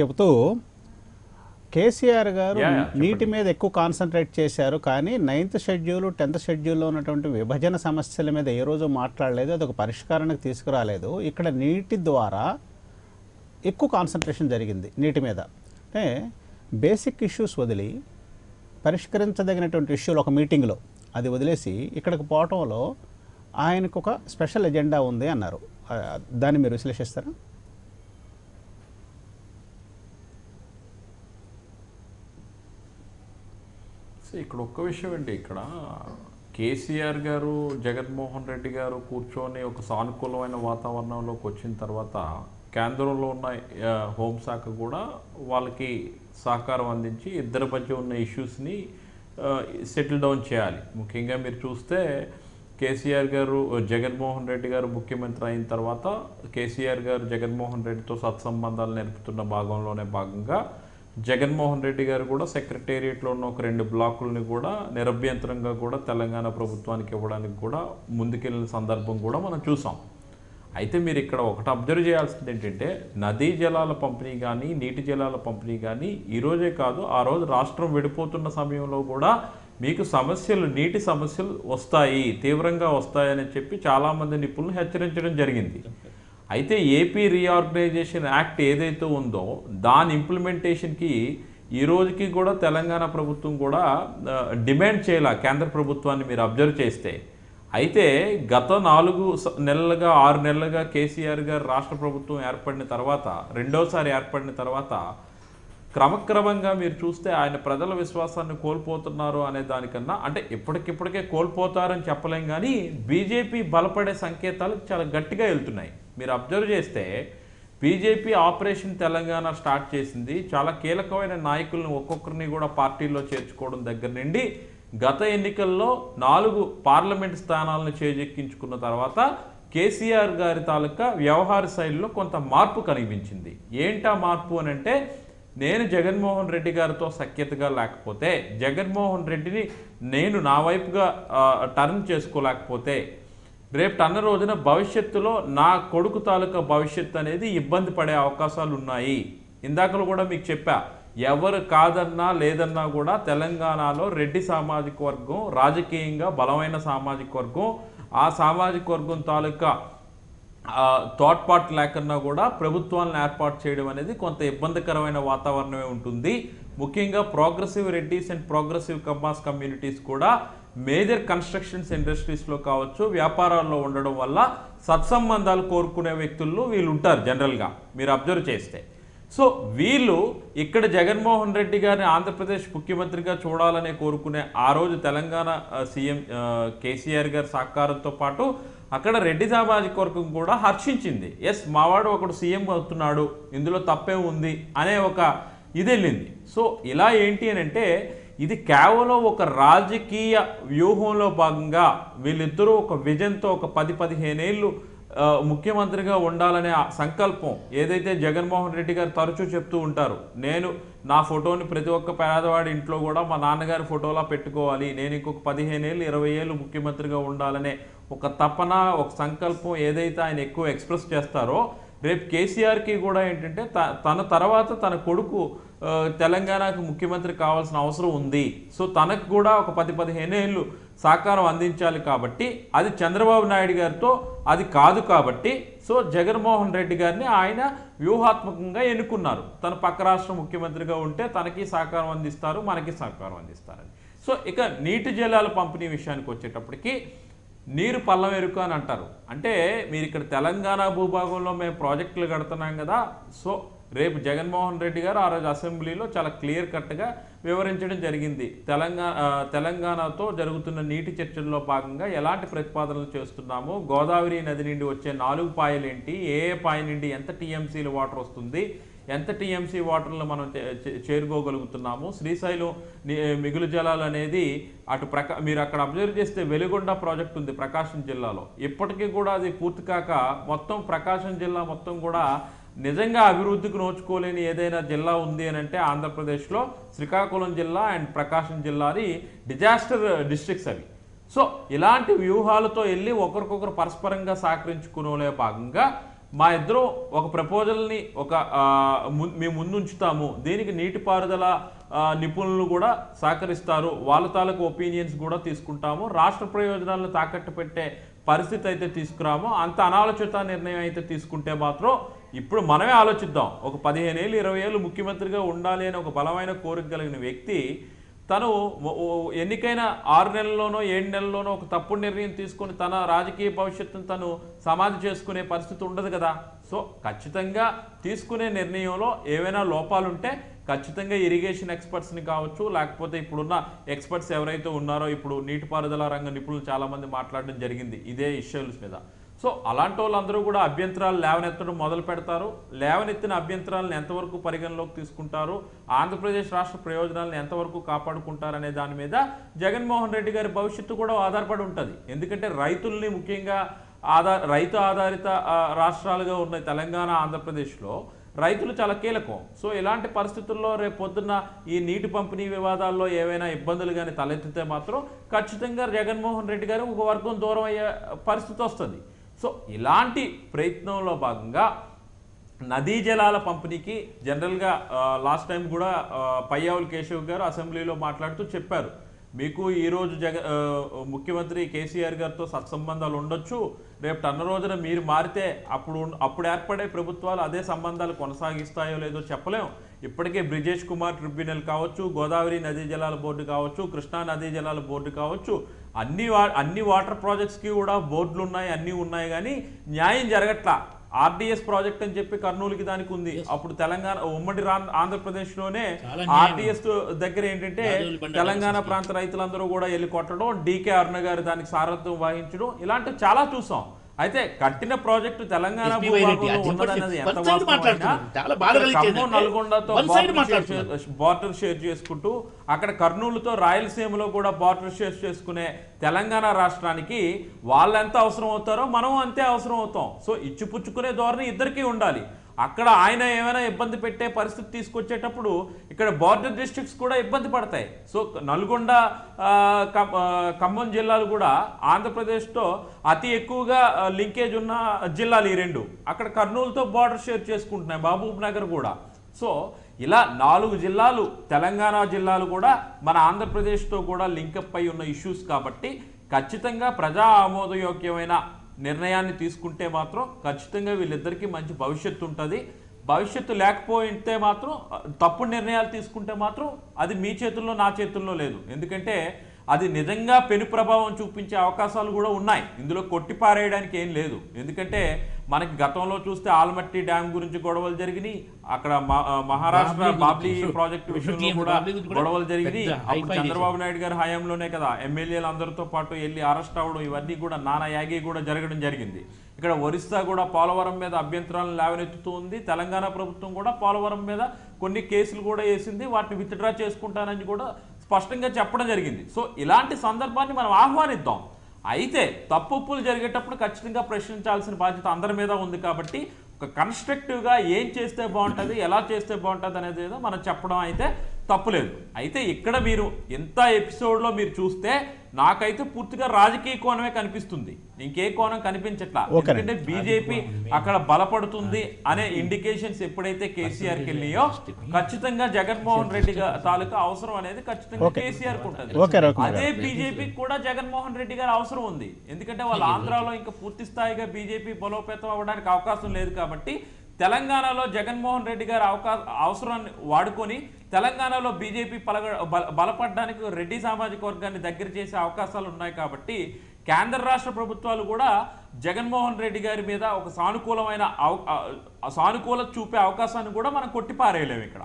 చెబుతూ కేసీఆర్ గారు నీటి మీద ఎక్కువ కాన్సన్ట్రేట్ చేశారు కానీ నైన్త్ షెడ్యూల్ టెన్త్ షెడ్యూల్లో ఉన్నటువంటి విభజన సమస్యల మీద ఏ రోజు మాట్లాడలేదు అది ఒక పరిష్కారానికి తీసుకురాలేదు. ఇక్కడ నీటి ద్వారా ఎక్కువ కాన్సన్ట్రేషన్ జరిగింది నీటి మీద. అంటే బేసిక్ ఇష్యూస్ వదిలి పరిష్కరించదగినటువంటి ఇష్యూలు ఒక మీటింగ్లో అది వదిలేసి ఇక్కడికి పోవటంలో ఆయనకు ఒక స్పెషల్ ఎజెండా ఉంది అన్నారు. దాన్ని మీరు విశ్లేషిస్తారా? ఇక్కడ ఒక్క విషయం అండి. ఇక్కడ కేసీఆర్ గారు జగన్మోహన్ రెడ్డి గారు కూర్చొని ఒక సానుకూలమైన వాతావరణంలోకి వచ్చిన తర్వాత కేంద్రంలో ఉన్న హోంశాఖ కూడా వాళ్ళకి సహకారం అందించి ఇద్దరి మధ్య ఉన్న ఇష్యూస్ని సెటిల్ డౌన్ చేయాలి. ముఖ్యంగా మీరు చూస్తే కేసీఆర్ గారు జగన్మోహన్ రెడ్డి గారు ముఖ్యమంత్రి అయిన తర్వాత కేసీఆర్ గారు జగన్మోహన్ రెడ్డితో సత్సంబంధాలు నేర్పుతున్న భాగంలోనే భాగంగా జగన్మోహన్ రెడ్డి గారు కూడా సెక్రటేరియట్లో ఉన్న ఒక రెండు బ్లాకుల్ని కూడా నిరభ్యంతరంగా కూడా తెలంగాణ ప్రభుత్వానికి ఇవ్వడానికి కూడా ముందుకెళ్ళిన సందర్భం కూడా మనం చూసాం. అయితే మీరు ఇక్కడ ఒకటి అబ్జర్వ్ చేయాల్సింది ఏంటంటే నదీ జలాల పంపిణీ కానీ నీటి జలాల పంపిణీ కానీ ఈరోజే కాదు ఆ రోజు రాష్ట్రం విడిపోతున్న సమయంలో కూడా మీకు సమస్యలు నీటి సమస్యలు వస్తాయి తీవ్రంగా వస్తాయని చెప్పి చాలామంది నిపుణులు హెచ్చరించడం జరిగింది. అయితే ఏపీ రీఆర్గనైజేషన్ యాక్ట్ ఏదైతే ఉందో దాని ఇంప్లిమెంటేషన్కి ఈ రోజుకి కూడా తెలంగాణ ప్రభుత్వం కూడా డిమాండ్ చేయాల కేంద్ర ప్రభుత్వాన్ని మీరు అబ్జర్వ్ చేస్తే. అయితే గత నాలుగు స- నెలలుగా ఆరు నెలలుగా కేసీఆర్ గారు రాష్ట్ర ప్రభుత్వం ఏర్పడిన తర్వాత రెండోసారి ఏర్పడిన తర్వాత క్రమక్రమంగా మీరు చూస్తే ఆయన ప్రజల విశ్వాసాన్ని కోల్పోతున్నారు అనే దానికన్నా అంటే ఇప్పటికిప్పటికే కోల్పోతారని చెప్పలేం కానీ బీజేపీ బలపడే సంకేతాలు చాలా గట్టిగా వెళ్తున్నాయి. మీరు అబ్జర్వ్ చేస్తే బీజేపీ ఆపరేషన్ తెలంగాణ స్టార్ట్ చేసింది. చాలా కీలకమైన నాయకులను ఒక్కొక్కరిని కూడా పార్టీలో చేర్చుకోవడం దగ్గర నుండి గత ఎన్నికల్లో నాలుగు పార్లమెంట్ స్థానాలను చేజెక్కించుకున్న తర్వాత కేసీఆర్ గారి తాలూకా వ్యవహార శైలిలో కొంత మార్పు కనిపించింది. ఏంటా మార్పు అని అంటే నేను జగన్మోహన్ రెడ్డి గారితో సఖ్యతగా లేకపోతే జగన్మోహన్ రెడ్డిని నేను నా వైపుగా టర్న్ చేసుకోలేకపోతే రేపు టన్న రోజున భవిష్యత్తులో నా కొడుకు తాలూకా భవిష్యత్తు అనేది ఇబ్బంది పడే అవకాశాలు ఉన్నాయి. ఇందాకలు కూడా మీకు చెప్పా ఎవరు కాదన్నా లేదన్నా కూడా తెలంగాణలో రెడ్డి సామాజిక వర్గం రాజకీయంగా బలమైన సామాజిక వర్గం ఆ సామాజిక వర్గం తాలూకా తోడ్పాటు లేకన్నా కూడా ప్రభుత్వాలను ఏర్పాటు చేయడం అనేది కొంత ఇబ్బందికరమైన వాతావరణమే ఉంటుంది. ముఖ్యంగా progressive Reddys and progressive Kammas communities కూడా మేజర్ కన్స్ట్రక్షన్స్ ఇండస్ట్రీస్లో కావచ్చు వ్యాపారాల్లో ఉండడం వల్ల సత్సంబంధాలు కోరుకునే వ్యక్తుల్లో వీళ్ళు ఉంటారు జనరల్గా మీరు అబ్జర్వ్ చేస్తే. సో వీళ్ళు ఇక్కడ జగన్మోహన్ రెడ్డి గారిని ఆంధ్రప్రదేశ్ ముఖ్యమంత్రిగా చూడాలనే కోరుకునే ఆ రోజు తెలంగాణ సీఎం కేసీఆర్ గారి సహకారంతో పాటు అక్కడ రెడ్డి సామాజిక వర్గం కూడా హర్షించింది. ఎస్ మావాడు ఒకడు సీఎం అవుతున్నాడు ఇందులో తప్పే ఉంది అనే ఒక ఇది వెళ్ళింది. సో ఇలా ఏంటి అని అంటే ఇది కేవలం ఒక రాజకీయ వ్యూహంలో భాగంగా వీళ్ళిద్దరూ ఒక విజన్తో ఒక పది పదిహేనేళ్ళు ముఖ్యమంత్రిగా ఉండాలనే ఆ సంకల్పం ఏదైతే జగన్మోహన్ రెడ్డి గారు తరచూ చెప్తూ ఉంటారు నేను నా ఫోటోని ప్రతి ఒక్క పేదవాడి ఇంట్లో కూడా మా నాన్నగారి ఫోటోలా పెట్టుకోవాలి నేను ఇంకొక పదిహేను ఏళ్ళు ఇరవై ఏళ్ళు ముఖ్యమంత్రిగా ఉండాలనే ఒక తపన ఒక సంకల్పం ఏదైతే ఆయన ఎక్కువ ఎక్స్ప్రెస్ చేస్తారో రేపు కేసీఆర్కి కూడా ఏంటంటే త- తన తర్వాత తన కొడుకు తెలంగాణకు ముఖ్యమంత్రి కావాల్సిన అవసరం ఉంది. సో తనకు కూడా ఒక పది పదిహేను ఏళ్ళు సహకారం అందించాలి కాబట్టి అది చంద్రబాబు నాయుడు గారితో అది కాదు కాబట్టి సో జగన్మోహన్ రెడ్డి గారిని ఆయన వ్యూహాత్మకంగా ఎన్నుకున్నారు. తన పక్క రాష్ట్ర ముఖ్యమంత్రిగా ఉంటే తనకి సహకారం అందిస్తారు మనకి సహకారం అందిస్తారని. సో ఇక నీటి జలాల పంపిణీ విషయానికి వచ్చేటప్పటికి నీరు పల్లం ఎరుక అని అంటారు. అంటే మీరు ఇక్కడ తెలంగాణ భూభాగంలో మేము ప్రాజెక్టులు కడుతున్నాం కదా సో రేపు జగన్మోహన్ రెడ్డి గారు ఆ రోజు అసెంబ్లీలో చాలా క్లియర్ కట్గా వివరించడం జరిగింది. తెలంగాణ తెలంగాణతో జరుగుతున్న నీటి చర్చల్లో భాగంగా ఎలాంటి ప్రతిపాదనలు చేస్తున్నాము గోదావరి నది నుండి వచ్చే నాలుగు పాయలు ఏంటి ఏ ఏ పాయ నుండి ఎంత టీఎంసీలు వాటర్ వస్తుంది ఎంత టీఎంసీ వాటర్లు మనం చే- చేరుకోగలుగుతున్నాము శ్రీశైలం మిగులు జలాలు అనేది అటు ప్రకా మీరు అక్కడ అబ్జర్వ్ చేస్తే వెలుగొండ ప్రాజెక్ట్ ఉంది ప్రకాశం జిల్లాలో. ఇప్పటికీ కూడా అది పూర్తి కాక మొత్తం ప్రకాశం జిల్లా మొత్తం కూడా నిజంగా అభివృద్ధికి నోచుకోలేని ఏదైనా జిల్లా ఉంది అని అంటే ఆంధ్రప్రదేశ్లో శ్రీకాకుళం జిల్లా అండ్ ప్రకాశం జిల్లా అది డిజాస్టర్ డిస్ట్రిక్ట్స్ అవి. సో ఇలాంటి వ్యూహాలతో వెళ్ళి ఒకరికొకరు పరస్పరంగా సహకరించుకునే భాగంగా మా ఇద్దరం ఒక ప్రపోజల్ని ఒక మేము ముందు ఉంచుతాము దీనికి నీటిపారుదల నిపుణులు కూడా సహకరిస్తారు. వాళ్ళ తాలూకు ఒపీనియన్స్ కూడా తీసుకుంటాము. రాష్ట్ర ప్రయోజనాలను తాకట్టు పెట్టే పరిస్థితి అయితే తీసుకురాము. అంత అనాలోచిత నిర్ణయం అయితే తీసుకుంటే మాత్రం ఇప్పుడు మనమే ఆలోచిద్దాం. ఒక పదిహేను ఏళ్ళు ఇరవై ఏళ్ళు ముఖ్యమంత్రిగా ఉండాలి అనే ఒక బలమైన కోరిక కలిగిన వ్యక్తి తను ఎన్నికైన ఆరు నెలల్లోనో ఏడు నెలల్లోనో ఒక తప్పుడు నిర్ణయం తీసుకొని తన రాజకీయ భవిష్యత్తును తను సమాధి చేసుకునే పరిస్థితి ఉండదు కదా. సో ఖచ్చితంగా తీసుకునే నిర్ణయంలో ఏవైనా లోపాలుంటే ఖచ్చితంగా ఇరిగేషన్ ఎక్స్పర్ట్స్ని కావచ్చు లేకపోతే ఇప్పుడున్న ఎక్స్పర్ట్స్ ఎవరైతే ఉన్నారో ఇప్పుడు నీటిపారుదల రంగ నిపుణులు చాలామంది మాట్లాడడం జరిగింది. ఇదే ఇష్యూస్ మీద. సో అలాంటి వాళ్ళందరూ కూడా అభ్యంతరాలు లేవనెత్తడం మొదలు పెడతారు. లేవనెత్తిన అభ్యంతరాలను ఎంతవరకు పరిగణలోకి తీసుకుంటారు? ఆంధ్రప్రదేశ్ రాష్ట్ర ప్రయోజనాలను ఎంతవరకు కాపాడుకుంటారు అనే దాని మీద జగన్మోహన్ రెడ్డి గారి భవిష్యత్తు కూడా ఆధారపడి ఉంటుంది. ఎందుకంటే రైతుల్ని ముఖ్యంగా ఆధార రైతు ఆధారిత రాష్ట్రాలుగా ఉన్న తెలంగాణ ఆంధ్రప్రదేశ్లో రైతులు చాలా కీలకం. సో ఇలాంటి పరిస్థితుల్లో రేపు పొద్దున్న ఈ నీటి పంపిణీ వివాదాల్లో ఏవైనా ఇబ్బందులు కానీ తలెత్తితే మాత్రం ఖచ్చితంగా జగన్మోహన్ రెడ్డి గారు ఒక వర్గం దూరం అయ్యే పరిస్థితి వస్తుంది. సో ఇలాంటి ప్రయత్నంలో భాగంగా నదీ జలాల పంపిణీకి జనరల్గా లాస్ట్ టైం కూడా ఆ, కేశవ్ గారు అసెంబ్లీలో మాట్లాడుతూ చెప్పారు. మీకు ఈరోజు జగ ముఖ్యమంత్రి కేసీఆర్ గారితో సత్సంబంధాలు ఉండొచ్చు. రేపు టన్న రోజున మీరు మారితే అప్పుడు అప్పుడు ఏర్పడే ప్రభుత్వాలు అదే సంబంధాలు కొనసాగిస్తాయో లేదో చెప్పలేం. ఇప్పటికే బ్రిజేష్ కుమార్ ట్రిబ్యునల్ కావచ్చు గోదావరి నదీ జలాల బోర్డు కావచ్చు కృష్ణా నదీ జలాల బోర్డు కావచ్చు అన్ని వా అన్ని వాటర్ ప్రాజెక్ట్స్కి కూడా బోర్డులు ఉన్నాయి అన్నీ ఉన్నాయి కానీ న్యాయం జరగట్లా. ఆర్డిఎస్ ప్రాజెక్ట్ అని చెప్పి కర్నూలుకి దానికి ఉంది. అప్పుడు తెలంగాణ ఉమ్మడి ఆంధ్రప్రదేశ్లోనే. ఆర్డిఎస్ దగ్గర ఏంటంటే తెలంగాణ ప్రాంత రైతులందరూ కూడా వెళ్ళి కొట్టడం డీకే అరుణ గారు దానికి సారథ్యం వహించడం ఇలాంటివి చాలా చూసాం. అయితే కట్టిన ప్రాజెక్టు తెలంగాణ నల్గొండతో బార్డర్ షేర్ చేసుకుంటూ అక్కడ కర్నూలుతో రాయలసీమలో కూడా బార్డర్ షేర్ చేసుకునే తెలంగాణ రాష్ట్రానికి వాళ్ళు ఎంత అవసరం అవుతారో మనం అంతే అవసరం అవుతాం. సో ఇచ్చిపుచ్చుకునే ధోరణి ఇద్దరికీ ఉండాలి. అక్కడ ఆయన ఏమైనా ఇబ్బంది పెట్టే పరిస్థితి తీసుకొచ్చేటప్పుడు ఇక్కడ బార్డర్ డిస్ట్రిక్ట్స్ కూడా ఇబ్బంది పడతాయి. సో నల్గొండ ఖమ్మం జిల్లాలు కూడా ఆంధ్రప్రదేశ్తో అతి ఎక్కువగా లింకేజ్ ఉన్న జిల్లాలు ఈ రెండు. అక్కడ కర్నూలుతో బార్డర్ షేర్ చేసుకుంటున్నాయి మహబూబ్ నగర్ కూడా. సో ఇలా నాలుగు జిల్లాలు తెలంగాణ జిల్లాలు కూడా మన ఆంధ్రప్రదేశ్తో కూడా లింకప్ అయి ఉన్న ఇష్యూస్ కాబట్టి ఖచ్చితంగా ప్రజా ఆమోదయోగ్యమైన నిర్ణయాన్ని తీసుకుంటే మాత్రం ఖచ్చితంగా వీళ్ళిద్దరికీ మంచి భవిష్యత్తు ఉంటుంది. భవిష్యత్తు లేకపోతే మాత్రం తప్పుడు నిర్ణయాలు తీసుకుంటే మాత్రం అది మీ చేతుల్లో నా చేతుల్లో లేదు. ఎందుకంటే అది నిజంగా పెను ప్రభావం చూపించే అవకాశాలు కూడా ఉన్నాయి. ఇందులో కొట్టిపారేయడానికి ఏం లేదు. ఎందుకంటే మనకి గతంలో చూస్తే ఆల్మట్టి డ్యామ్ గురించి గొడవలు జరిగినాయి అక్కడ మహారాష్ట్ర బాబ్లీ ప్రాజెక్టు విషయంలో కూడా గొడవలు జరిగినాయి అప్పుడు చంద్రబాబు నాయుడు గారి హయాంలోనే కదా ఎమ్మెల్యేలు అందరితో పాటు వెళ్ళి అరెస్ట్ అవ్వడం ఇవన్నీ కూడా నానా యాగి కూడా జరగడం జరిగింది. ఇక్కడ ఒరిస్సా కూడా పోలవరం మీద అభ్యంతరాలను లేవనెత్తుతూ ఉంది. తెలంగాణ ప్రభుత్వం కూడా పోలవరం మీద కొన్ని కేసులు కూడా వేసింది. వాటిని విత్డ్రా చేసుకుంటానని కూడా స్పష్టంగా చెప్పడం జరిగింది. సో ఇలాంటి సందర్భాన్ని మనం ఆహ్వానిద్దాం. అయితే తప్పులు జరిగేటప్పుడు ఖచ్చితంగా ప్రశ్నించాల్సిన బాధ్యత అందరి మీద ఉంది కాబట్టి ఒక కన్స్ట్రక్టివ్గా ఏం చేస్తే బాగుంటుంది ఎలా చేస్తే బాగుంటుంది అనేది ఏదో మనం చెప్పడం అయితే తప్పులేదు. అయితే ఇక్కడ మీరు ఎంత ఎపిసోడ్లో మీరు చూస్తే నాకైతే పూర్తిగా రాజకీయ కోణమే కనిపిస్తుంది. ఇంకే కోణం కనిపించట్లా. ఎందుకంటే బీజేపీ అక్కడ బలపడుతుంది అనే ఇండికేషన్స్ ఎప్పుడైతే కేసీఆర్కి వెళ్ళియో ఖచ్చితంగా జగన్మోహన్ రెడ్డి తాలూకా అవసరం అనేది ఖచ్చితంగా. కేసీఆర్కు ఉంటుంది. అదే. బీజేపీకి కూడా జగన్మోహన్ రెడ్డి గారు అవసరం ఉంది. ఎందుకంటే వాళ్ళు ఆంధ్రాలో ఇంకా పూర్తి స్థాయిగా బీజేపీ బలోపేతం అవ్వడానికి అవకాశం లేదు కాబట్టి తెలంగాణలో జగన్మోహన్ రెడ్డి గారి అవకాశ అవసరాన్ని వాడుకొని తెలంగాణలో బీజేపీ పలగ బల- బలపడడానికి రెడ్డి సామాజిక వర్గాన్ని దగ్గర చేసే అవకాశాలు ఉన్నాయి కాబట్టి కేంద్ర రాష్ట్ర ప్రభుత్వాలు కూడా జగన్మోహన్ రెడ్డి గారి మీద ఒక సానుకూలమైన అవ- సానుకూల చూపే అవకాశాన్ని కూడా మనం కొట్టిపారేయలేము ఇక్కడ.